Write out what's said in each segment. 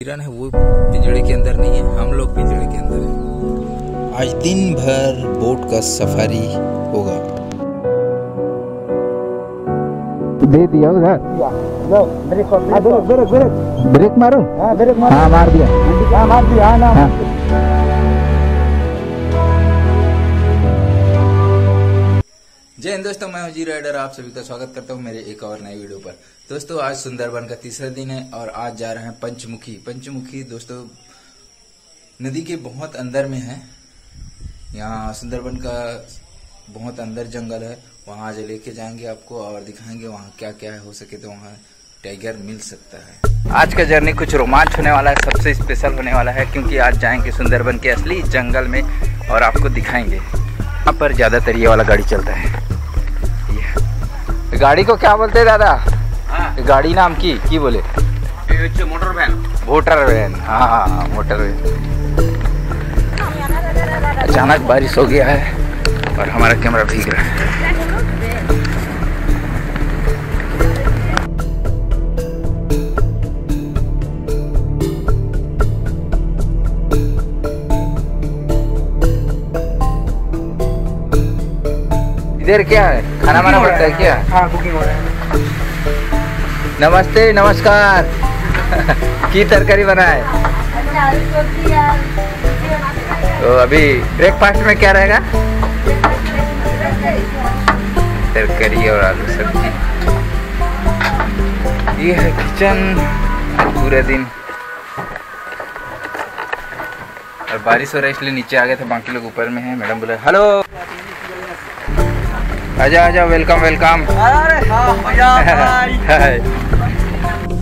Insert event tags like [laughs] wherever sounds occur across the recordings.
किरण है वो पिंजड़े के अंदर नहीं है। हम लोग पिंजड़े के अंदर हैं। आज दिन भर बोट का सफारी होगा। दे दिया उधर। Brake brake brake brake brake मारो। हाँ ब्रेक मार। हाँ मार दिया। हाँ मार दिया हाँ ना। जय हिंद दोस्तों, मैं हूँ जी राइडर आप सभी का स्वागत करता हूँ मेरे एक और नए वीडियो पर। दोस्तों, आज सुंदरबन का तीसरा दिन है और आज जा रहे हैं पंचमुखी। पंचमुखी दोस्तों, नदी के बहुत अंदर में है। यहाँ सुंदरबन का बहुत अंदर जंगल है। वहाँ आज लेके जाएँगे आपको और दिखाएँगे वहाँ क्या क्या हो सके तो वहाँ टाइगर मिल सकता है। आज का जर्नी कुछ रोमांच होने वाला है, सबसे स्पेशल होने वाला है क्योंकि आज जाएँगे सुंदरबन के असली जंगल में और आपको दिखाएँगे। यहाँ पर ज़्यादातर ये वाला गाड़ी चलता है। गाड़ी को क्या बोलते हैं दादा? गाड़ी नाम की? की बोले? मोटर वैन मोटर वैन हाँ हाँ, हाँ मोटर वैन अचानक बारिश हो गया है और हमारा कैमरा भीग रहा है। इधर क्या है? खाना वाना पड़ता है क्या? हाँ बुकिंग हो रहा है। नमस्ते नमस्कार। की तरकारी बना है तो अभी ब्रेकफास्ट में क्या रहेगा? तरकारी और आलू सब्ज़ी। ये है किचन पूरे दिन। और बारिश हो रहा है इसलिए नीचे आ गए थे बाकी लोग ऊपर में है। मैडम बोले हेलो! आजा आजा वेलकम वेलकम अरे हाँ। [laughs]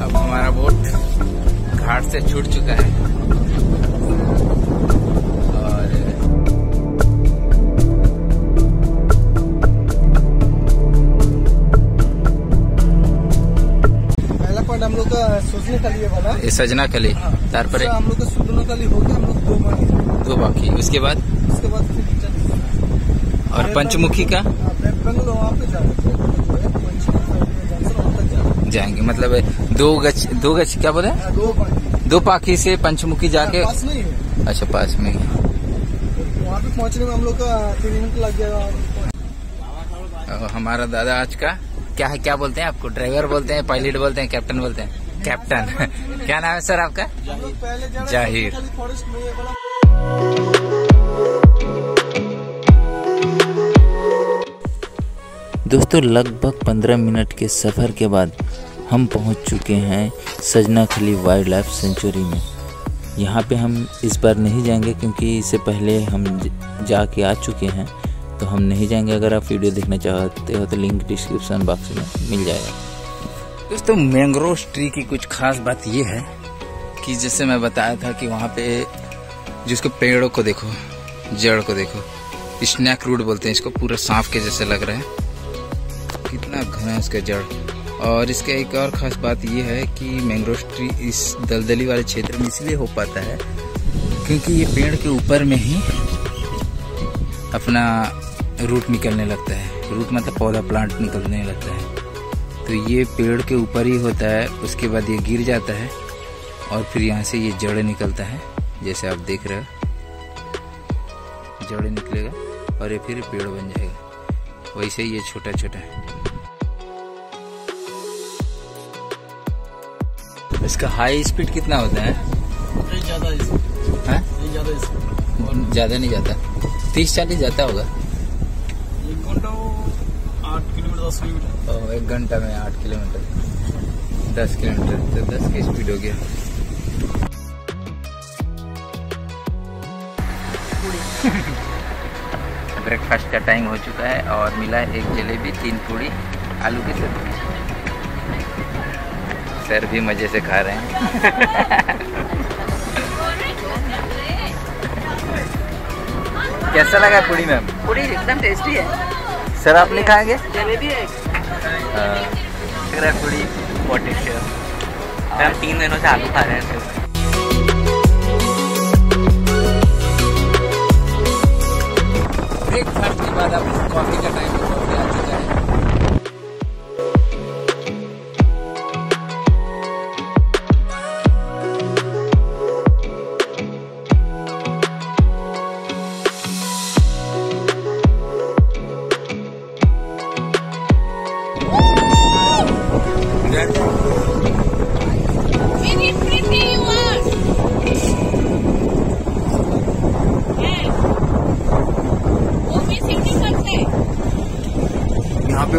अब हमारा बोट घाट से छूट चुका है। और पहला पॉइंट हम लोग का सोचने का लिए वाला ये सजना कली तार पर हम लोग का लिए हो गया हम लोग दो मांगे दो बाकी उसके बाद? उसके बाद फिर और पंचमुखी का? है, थे। जाएँगे मतलब दो गच दो गच क्या बोले? हाँ, दो पाखी। से पंचमुखी जाके पास है अच्छा पास में ही वहाँ पे पहुँचने में हम लोग का तीन मिनट लग और हमारा दादा आज का क्या है क्या बोलते हैं आपको? ड्राइवर बोलते हैं पायलट बोलते हैं कैप्टन बोलते हैं? कैप्टन। क्या नाम है सर आपका? ज़ाहिर। दोस्तों, लगभग 15 मिनट के सफ़र के बाद हम पहुँच चुके हैं सजना खली वाइल्ड लाइफ सेंचुरी में। यहाँ पे हम इस बार नहीं जाएँगे क्योंकि इससे पहले हम ज- जाके आ चुके हैं। तो हम नहीं जाएँगे। अगर आप वीडियो देखना चाहते हो तो लिंक डिस्क्रिप्शन बॉक्स में मिल जाएगा। दोस्तों, मैंग्रोव ट्री की कुछ खास बात यह है कि जैसे मैं बताया था कि वहाँ पे जिसको पेड़ों को देखो, जड़ को देखो, स्नैक रूट बोलते हैं, इसको पूरा सांप के जैसे लग रहा है। कितना घना है इसका जड़। और इसका एक और खास बात यह है कि मैंग्रोव ट्री इस दलदली वाले क्षेत्र में इसलिए हो पाता है, क्योंकि ये पेड़ के ऊपर में ही अपना रूट निकलने लगता है। रूट मतलब पौधा प्लांट निकलने लगता है। तो ये पेड़ के ऊपर ही होता है, उसके बाद ये गिर जाता है, और फिर यहाँ से ये जड़ निकलता है, जैसे आप देख रहे हो। जड़ निकलेगा, और ये फिर पेड़ बन जाएगा। वैसे ही ये छोटा छोटा है। इसका हाई स्पीड कितना होता है? ज़्यादा हाँ? ज़्यादा ज़्यादा नहीं जाता। तीस चालीस जाता होगा? एक घंटा आठ किलोमीटर दस किलोमीटर। एक घंटा में आठ किलोमीटर। दस किलोमीटर तो दस की स्पीड हो गया। ब्रेकफास्ट का टाइम हो चुका है और मिला है एक जलेबी तीन पूड़ी आलू की सब्ज़ी। सर भी मज़े से खा रहे हैं। [laughs] कैसा लगा पूड़ी मैम? पूरी एकदम टेस्टी है। सर आप नहीं खाएँगे? जलेबी है। हाँ। पूड़ी हम तीन दिनों से आलू खा रहे हैं। बाद अब कॉफ़ी का टाइम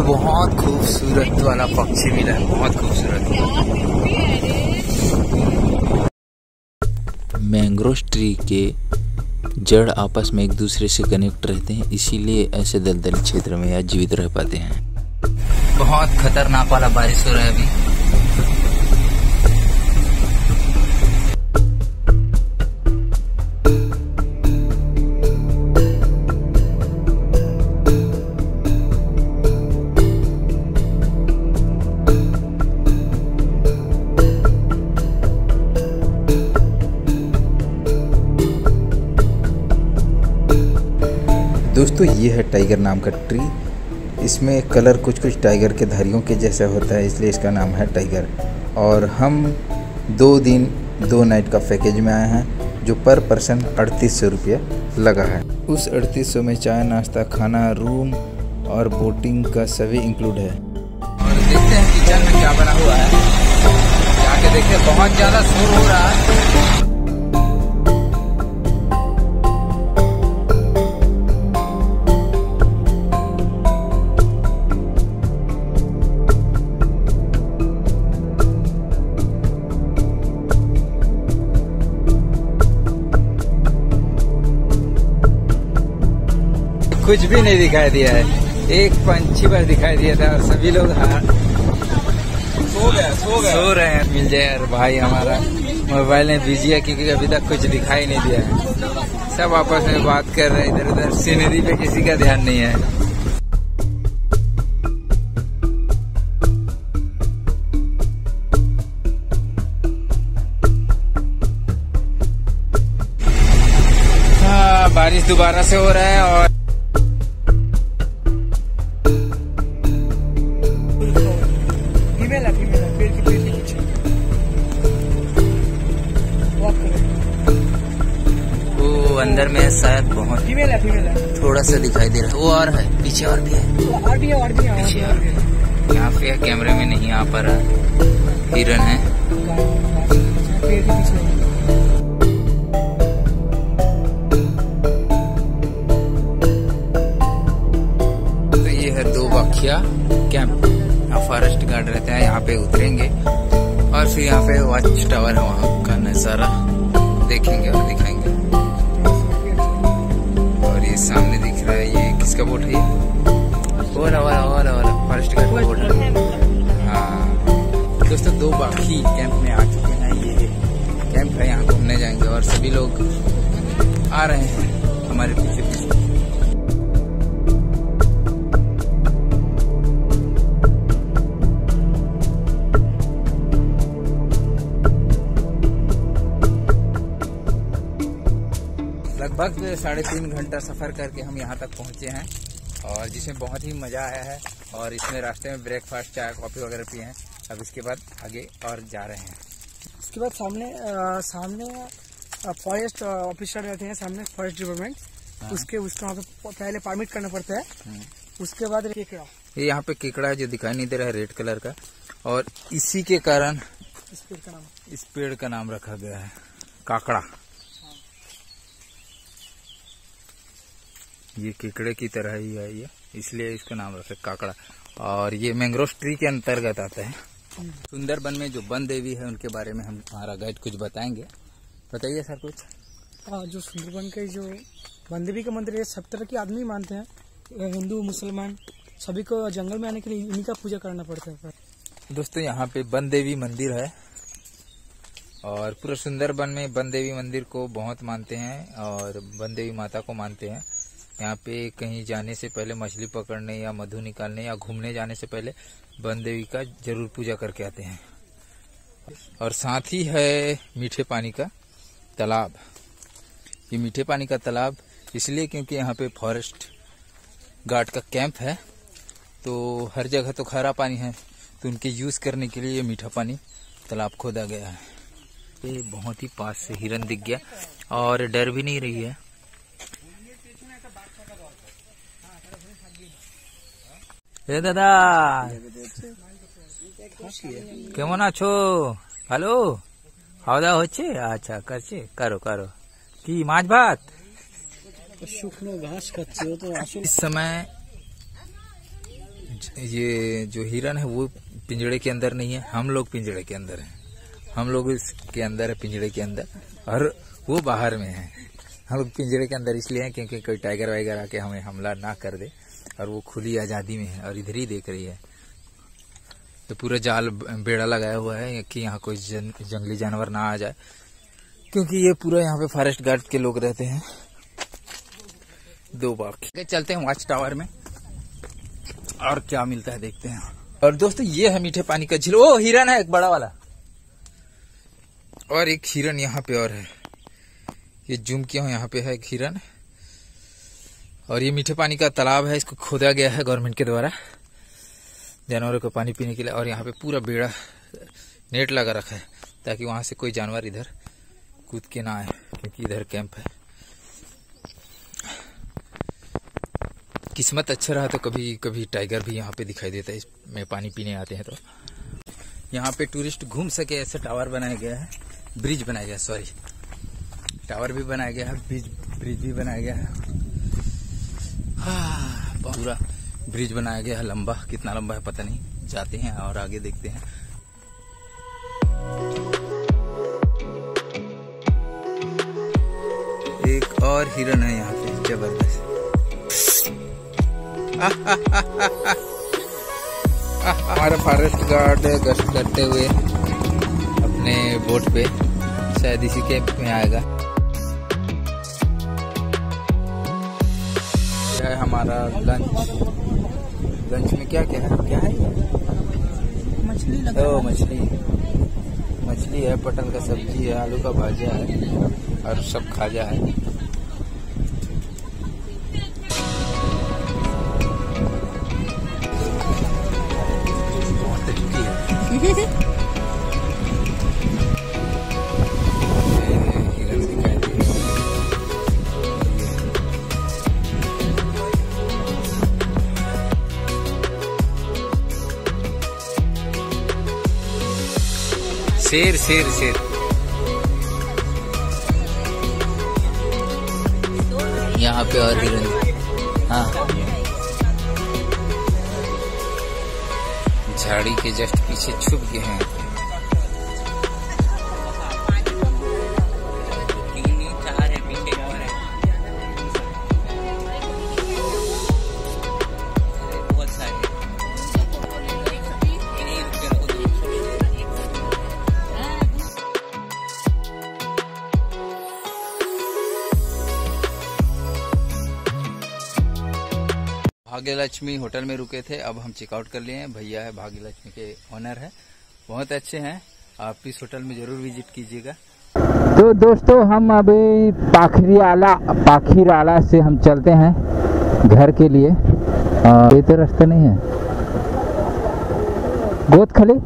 वाला पक्षी मिला है बहुत खूबसूरत। मैंग्रोव ट्री के जड़ आपस में एक दूसरे से कनेक्ट रहते हैं इसीलिए ऐसे दलदली क्षेत्र में यह जीवित रह पाते हैं। बहुत खतरनाक वाला बारिश हो रहा है अभी। दोस्तों ये है टाइगर नाम का ट्री इसमें कलर कुछ कुछ टाइगर के धारियों के जैसा होता है, इसलिए इसका नाम है टाइगर और हम दो दिन, दो नाइट का पैकेज में आए हैं, जो पर पर्सन अड़तीस सौ रुपया लगा है। उस अड़तीस सौ में चाय, नाश्ता, खाना रूम और बोटिंग का सभी इंक्लूड है। और देखते हैं किचन में क्या बना हुआ है। जाके देखते बहुत ज़्यादा शोर हो रहा है। कुछ भी नहीं दिखाई दिया है। एक पंछी बस दिखाई दिया था और सभी लोग हाँ। सो गए सो गए सो रहे हैं मिल जाए यार भाई हमारा। मोबाइल में बिज़ी है क्योंकि अभी तक कुछ दिखाई नहीं दिया है। सब आपस में बात कर रहे हैं इधर उधर सीनरी पे किसी का ध्यान नहीं है। हाँ, बारिश दोबारा से हो रहा है और वो और है पीछे और भी है। और भी है और भी है है, और भी है। यहाँ पे कैमरे में नहीं आ पा रहा हिरन है। है। तो ये है दो बखिया कैंप यहाँ फॉरेस्ट गार्ड रहते हैं यहाँ पे उतरेंगे। और फिर यहाँ पे वॉच टावर है वहाँ का नज़ारा। दोस्तों, दो बाकी कैंप में आ चुके हैं। ये कैंप है, यहाँ घूमने जाएँगे और सभी लोग आ रहे हैं हमारे पीछे पीछे। लगभग साढ़े तीन घंटा सफ़र करके हम यहाँ तक पहुँचे हैं। और जिसमें बहुत ही मज़ा आया है और इसमें रास्ते में ब्रेकफास्ट चाय कॉफ़ी वगैरह पिए हैं। अब इसके बाद आगे और जा रहे हैं। उसके बाद सामने अ, सामने फॉरेस्ट ऑफिसर रहते हैं सामने फॉरेस्ट डिपार्टमेंट उसके उसको वहाँ पे पहले परमिट करना पड़ता है। उसके बाद केकड़ा। ये यहाँ पे केकड़ा है जो दिखाई नहीं दे रहा है रेड कलर का। और इसी के कारण इस पेड़ का नाम। इस पेड़ का नाम रखा गया है काकड़ा। ये केकड़े की तरह ही है ये इसलिए इसका नाम रखा है काकड़ा। और ये मैंग्रोव ट्री के अंतर्गत आता है। सुंदरबन में जो वन देवी है उनके बारे में हम हमारा गाइड कुछ बताएँगे। बताइए सर कुछ। हाँ, जो सुंदरबन के जो बंदेवी का मंदिर है सब तरह के आदमी मानते हैं। हिंदू मुसलमान सभी को जंगल में आने के लिए इन्हीं का पूजा करना पड़ता है। दोस्तों यहाँ पे वन देवी मंदिर है और पूरे सुंदरबन में वन देवी मंदिर को बहुत मानते हैं और वन देवी माता को मानते हैं। यहाँ पे कहीं जाने से पहले मछली पकड़ने या मधु निकालने या घूमने जाने से पहले वन देवी का ज़रूर पूजा करके आते हैं। और साथ ही है मीठे पानी का तालाब। ये मीठे पानी का तालाब इसलिए क्योंकि यहाँ पे फॉरेस्ट गार्ड का कैंप है तो हर जगह तो खारा पानी है तो उनके यूज़ करने के लिए ये मीठा पानी तालाब खोदा गया है। ये बहुत ही पास से हिरन दिख गया और डर भी नहीं रही है। এ দাদা কেমন আছো ভালো খাওয়া দাওয়া হচ্ছে আচ্ছা করছে কারো কারো কি মাছ ভাত শুকনো ঘাস খাচ্ছে ও তো আসলে इस समय ज- ये जो हिरन है वो पिंजड़े के अंदर नहीं है हम लोग पिंजड़े के अंदर हैं हम लोग इसके अंदर है पिंजड़े के अंदर और वो बाहर में है हम लोग पिंजरे के अंदर इसलिए हैं क्योंकि कोई टाइगर वाइगर आके हमें हमला ना कर दे और वो खुली आज़ादी में है और इधर ही देख रही है। तो पूरा जाल बेड़ा लगाया हुआ है कि यहाँ कोई जन, जंगली जानवर ना आ जाए। क्योंकि ये पूरा यहाँ पे फॉरेस्ट गार्ड के लोग रहते हैं। दो बार चलते हैं वॉच टावर में। और क्या मिलता है देखते हैं। और दोस्तों ये है मीठे पानी का झील। ओ हिरन है एक बड़ा वाला। और एक हिरन यहाँ पे और है। ये जूम किया यहाँ पे है एक हिरन। और ये मीठे पानी का तालाब है, इसको खोदा गया है गवर्नमेंट के द्वारा। जानवरों को पानी पीने के लिए और यहाँ पे पूरा बेड़ा, नेट लगा रखा है, ताकि वहाँ से कोई जानवर इधर कूद के ना आए, क्योंकि इधर कैंप है। किस्मत अच्छा रहा तो कभी कभी टाइगर भी यहाँ पे दिखाई देता है, इसमें पानी पीने आते हैं तो। यहाँ पे टूरिस्ट घूम सके ऐसे टावर बनाया गया है ब्रिज बनाया गया सॉरी टावर भी बनाया गया है ब्रिज ब्रिज भी बनाया गया है। पूरा ब्रिज बनाया गया है, लंबा, कितना लंबा है पता नहीं। जाते हैं और आगे देखते हैं। एक और हिरन है यहाँ पे, ज़बरदस्त। हमारा फॉरेस्ट गार्ड गश्त करते हुए अपने बोट पे, शायद इसी के में आएगा। है हमारा लंच लंच में क्या क्या है? क्या है मछली ओ मछली। मछली है पटल का सब्ज़ी है आलू का भाजा है और सब खाजा है। बहुत है। [laughs] शेर शेर शेर। यहाँ पे और हिरन हाँ। झाड़ी के जस्ट पीछे छुप गए हैं। भाग्य लक्ष्मी होटल में रुके थे, अब हम चेकआउट कर लिए हैं। भैया है भाग्य लक्ष्मी के ओनर है। बहुत अच्छे हैं। आप इस होटल में ज़रूर विज़िट कीजिएगा। तो दोस्तों, हम अभी पाखरीआला पाखीराला से हम चलते हैं घर के लिए। ये तो रास्ता नहीं है। गोद खली?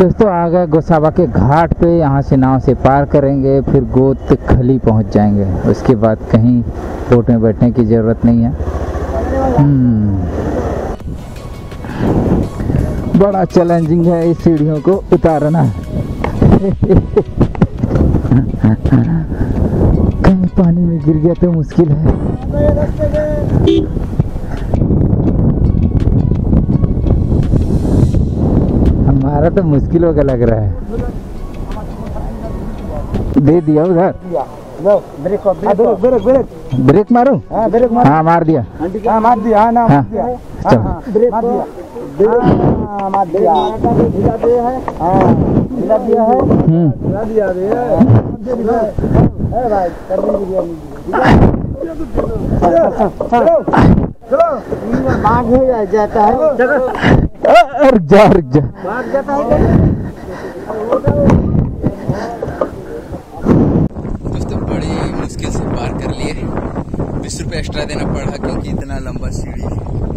दोस्तों आगे गोसाबा के घाट पे। यहाँ से नाव से पार करेंगे, फिर गोद खली पहुँच जाएँगे। उसके बाद कहीं बोट में बैठने की ज़रूरत नहीं है। हम्म। बड़ा चैलेंजिंग है इस सीढ़ियों को उतारना। कहीं पानी में गिर गया तो मुश्किल है। हमारा तो मुश्किल होगा लग रहा है। दे दिया उधर। Brake brake brake brake brake मारो? हाँ हाँ मार दिया। हाँ मार दिया हाँ ना हाँ चलो। ब्रेक मार दिया हाँ मार दिया। ढीला दिया है। हाँ। ढीला दिया है। हम्म। ढीला दिया है। है भाई कर दी बिरयानी। हो जाता है है दोस्तों, बड़ी मुश्किल से पार कर लिए। बीस रुपये एक्स्ट्रा देना पड़ा क्योंकि इतना लंबा सीढ़ी। चढ़ना